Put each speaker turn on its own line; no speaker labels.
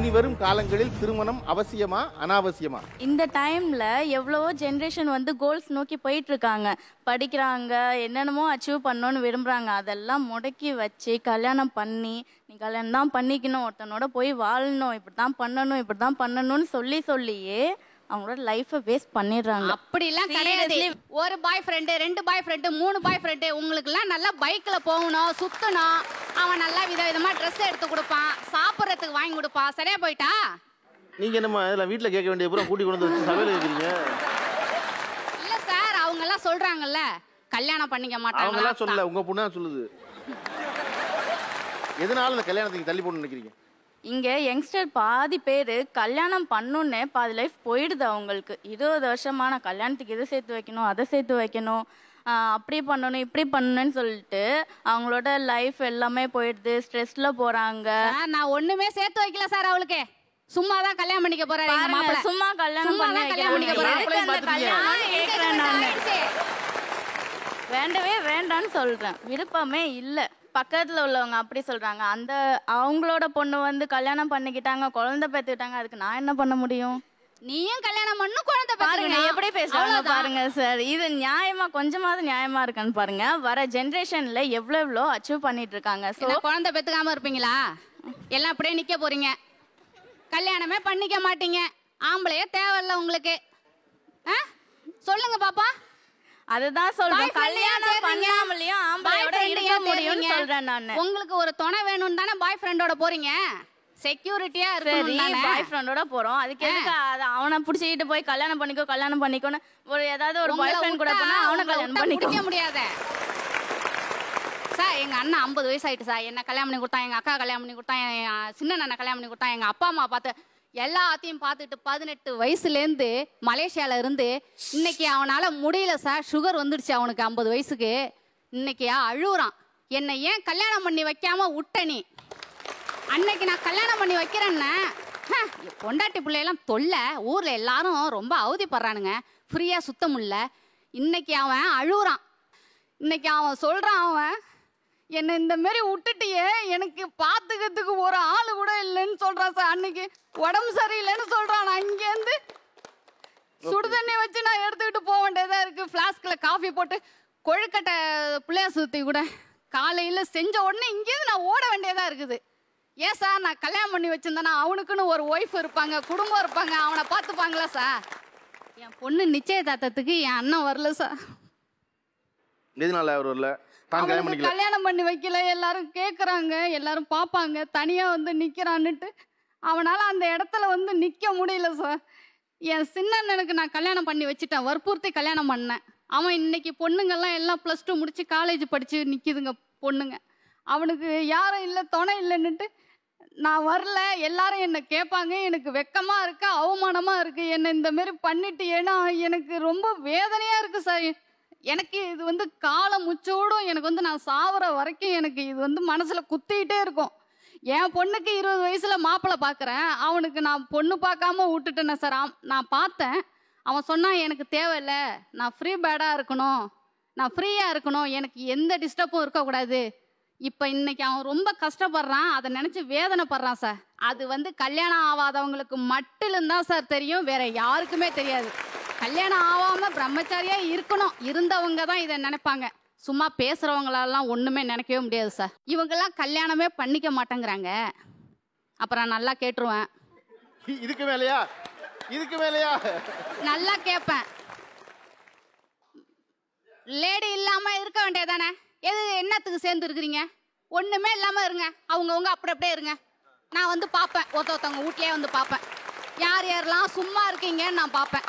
இனி வரும் காலங்களில் திருமணம் அவசியமா அனாவசியமா?
இந்த டைம்ல எவ்வளவோ ஜென்ரேஷன் வந்து கோல்ஸ் நோக்கி போயிட்டு இருக்காங்க படிக்கிறாங்க என்னென்னமோ அச்சீவ் பண்ணணும்னு விரும்புறாங்க. அதெல்லாம் முடக்கி வச்சு கல்யாணம் பண்ணி நீ கல்யாணம் தான் பண்ணிக்கணும். ஒருத்தனோட போய் வாழணும். இப்படி தான் பண்ணணும் இப்படி தான் பண்ணணும்னு சொல்லி சொல்லியே அவங்களோட லைஃபை வேஸ்ட் பண்ணிடுறாங்க.
அப்படிலாம் கிடையாது. ஒரு பாய் ஃப்ரெண்டு ரெண்டு பாய் ஃப்ரெண்டு மூணு பாய் ஃப்ரெண்டு உங்களுக்குலாம் நல்லா பைக்ல போகணும் சுத்தணும். அவன் நல்லா வித விதமா ட்ரெஸ் எடுத்து கொடுப்பான். சாப்பிட்றதுக்கு வாங்கி கொடுப்பான் சரியா போயிட்டா?
நீங்க என்னம்மா இதெல்லாம் வீட்டுல கேட்க வேண்டிய பூரா கூட்டி கொண்டு வந்து சமையல் கேட்குறீங்க
இல்ல சார் அவங்க எல்லாம் சொல்றாங்கல்ல. கல்யாணம் பண்ணிக்க
அவங்க
மாட்டாங்க
எல்லாம் சொல்லல உங்க பொண்ணு தான் சொல்லுது. எதனால இந்த கல்யாணத்துக்கு தள்ளி போடணும்னு நினைக்கிறீங்க?
இங்க யங்ஸ்டர் பாதி பேர் கல்யாணம் பண்ணுன்னே பாதி லைஃப் போயிடுது அவங்களுக்கு. இருபது வருஷமா நான் கல்யாணத்துக்கு இதை சேர்த்து வைக்கணும் அதை சேர்த்து வைக்கணும் அப்படி பண்ணணும் இப்படி பண்ணணும்னு சொல்லிட்டு அவங்களோட லைஃப் எல்லாமே போயிடுது. ஸ்ட்ரெஸ்ல போறாங்க.
நான் ஒண்ணுமே சேர்த்து வைக்கல சார் அவளுக்கு. சும்மா தான் கல்யாணம் பண்ணிக்க போறாரு மாப்பிள்ளை.
சும்மா கல்யாணம் பண்ணி
கல்யாணம் பண்ணிக்க. போறாரு.
வேண்டவே வேண்டான்னு சொல்றேன். விருப்பமே இல்ல. பக்கத்துல உள்ளவங்க அப்படி சொல்றாங்க. அந்த அவங்களோட பொண்ணு வந்து கல்யாணம் பண்ணிக்கிட்டாங்க குழந்தை பெத்துக்கிட்டாங்க அதுக்கு நான் என்ன பண்ண முடியும்?
நீயும் கல்யாணம் பண்ணு குழந்தை
பாருங்க. எப்படி பேசுறாங்க. பாருங்க சார் இது நியாயமா கொஞ்சமாவது நியாயமா இருக்கான்னு பாருங்க. வர ஜெனரேஷன்ல எவ்வளவு எவ்வளோ அச்சீவ் பண்ணிட்டு இருக்காங்க. சோ
என்ன குழந்தை பெத்துக்காம இருப்பீங்களா? எல்லாம் அப்படியே நிக்க போறீங்க. கல்யாணமே பண்ணிக்க மாட்டீங்க. ஆம்பளையே தேவையில்ல உங்களுக்கு? சொல்லுங்க பாப்பா.
அதுதான் சொல்றேன். கல்யாணம்? பண்ணாமலேயும் ஆம்பளையோட இருக்க முடியும்னு? சொல்றேன் நானு.
உங்களுக்கு ஒரு துணை வேணும்னு தானே பாய் ஃப்ரெண்டோட போறீங்க? செக்யூரிட்டியா
சரி பாய் ஃப்ரெண்டோட போறோம். அதுக்கு எதுக்கு அது அவனை புடிச்சிட்டு போய் கல்யாணம் பண்ணிக்கோ கல்யாணம் பண்ணிக்கோன்னு ஒரு ஏதாவது ஒரு பாய் ஃப்ரெண்ட் கூட போனா அவனை கல்யாணம் பண்ணிக்கோ.
பண்ணிக்க முடியாத. சார் எங்க அண்ணன் ஐம்பது வயசு ஆயிட்டு சார். என்ன கல்யாணம் பண்ணி கொடுத்தான் எங்க அக்கா கல்யாணம் பண்ணி கொடுத்தான் என் சின்ன அண்ணன் கல்யாணம் பண்ணி கொடுத்தான் எங்க அப்பா அம்மா பார்த்து எல்லாத்தையும் பார்த்துட்டு பதினெட்டு வயசுலேருந்து மலேசியால இருந்து இன்னைக்கு அவனால முடியல சார். சுகர் வந்துடுச்சு அவனுக்கு ஐம்பது வயசுக்கு. இன்னைக்கு அழுகுறான். என்னை ஏன் கல்யாணம் பண்ணி வைக்காம விட்ட நீ? அன்னைக்கு நான் கல்யாணம் பண்ணி வைக்கிறேன்னா. பொண்டாட்டி பிள்ளையெல்லாம் தொல்லை. ஊர்ல எல்லாரும் ரொம்ப அவதிப்படுறானுங்க. ஃப்ரீயா சுத்த முடியல. இன்னைக்கு அவன் அழுகுறான். இன்னைக்கு அவன் சொல்றான் அவன் என்னை இந்த மாதிரி விட்டுட்டியே. எனக்கு பார்த்துக்கிறதுக்கு ஒரு ஆள் கூட இல்லைன்னு சொல்றான் சார் அன்னைக்கு. உடம்பு சரியில்லைன்னு சொல்றான். நான் இங்கேருந்து சுடு தண்ணி வச்சு நான் எடுத்துக்கிட்டு போக வேண்டியதா இருக்கு. ஃப்ளாஸ்கில் காஃபி போட்டு கொழுக்கட்டை பிள்ளையார் சுத்தி கூட காலையில செஞ்ச உடனே இங்கேருந்து நான் ஓட வேண்டியதா இருக்குது. ஏன் சார் நான் கல்யாணம் பண்ணி வச்சிருந்தேன்னா அவனுக்குன்னு ஒரு ஒய்ஃப் இருப்பாங்க குடும்பம் இருப்பாங்க அவனை பார்த்துப்பாங்களா சார்? என் பொண்ணு நிச்சயதார்த்தத்துக்கு என் அண்ணன் வரல சார்.
எதனால அவர் வரல? தான் கல்யாணம்
பண்ணி வைக்கல எல்லாரும் கேக்குறாங்க எல்லாரும் பார்ப்பாங்க தனியா வந்து நிக்கிறான்னுட்டு. அவனால அந்த இடத்துல வந்து நிக்க முடியல சார். என் சின்ன அண்ணனுக்கு நான் கல்யாணம் பண்ணி வச்சுட்டேன் வற்புறுத்தி கல்யாணம் பண்ணேன். அவன் இன்னைக்கு பொண்ணுங்கெல்லாம் எல்லாம் ப்ளஸ் டூ முடிச்சு காலேஜ் படிச்சு நிக்குதுங்க பொண்ணுங்க. அவனுக்கு யாரும் இல்லை துணை இல்லைன்னுட்டு நான் வரல எல்லாரும் என்னை கேட்பாங்க எனக்கு வெக்கமாக இருக்கு அவமானமாக இருக்கு என்னை இந்த மாரி பண்ணிட்டு ஏன்னா எனக்கு ரொம்ப வேதனையாக இருக்குது சார். எனக்கு இது வந்து காலம் முச்சோடும் எனக்கு வந்து நான் சாவர வரைக்கும் எனக்கு இது வந்து மனசில் குத்திக்கிட்டே இருக்கும். என் பொண்ணுக்கு இருபது வயசில் மாப்பிள்ளை பார்க்குறேன் அவனுக்கு நான் பொண்ணு பார்க்காம விட்டுட்டேனே சார். நான் பார்த்தேன். அவன் சொன்னான் எனக்கு தேவையில்லை. நான் ஃப்ரீ பேடாக இருக்கணும். நான் ஃப்ரீயாக இருக்கணும். எனக்கு எந்த டிஸ்டர்பும் இருக்கக்கூடாது. இப்போ இன்னைக்கு அவன் ரொம்ப கஷ்டப்படுறான் அதை நினச்சி வேதனைப்படுறான் சார். அது வந்து கல்யாணம் ஆகாதவங்களுக்கு மட்டும் தான் சார் தெரியும் வேற யாருக்குமே தெரியாது. கல்யாணம் ஆகாம பிரம்மச்சாரியா இருக்கணும் இருந்தவங்க தான் இதை நினைப்பாங்க. சும்மா பேசுறவங்களெல்லாம் ஒண்ணுமே நினைக்கவே முடியாது சார். இவங்கெல்லாம் கல்யாணமே பண்ணிக்க மாட்டேங்கிறாங்க. அப்புறம் நல்லா கேட்டுருவேன்.
இதுக்கு மேலையா? இதுக்கு மேலையா?
நல்லா கேட்பேன். லேடி இல்லாம இருக்க வேண்டியதானே எது என்னத்துக்கு சேர்ந்து இருக்கிறீங்க ஒண்ணுமே இல்லாம இருங்க. அவங்கவுங்க அப்படி அப்படியே இருங்க. நான் வந்து பார்ப்பேன். ஒருத்த ஒருத்தவங்க வீட்லயே வந்து பார்ப்பேன். யார் யாரெல்லாம் சும்மா இருக்கீங்கன்னு நான் பார்ப்பேன்.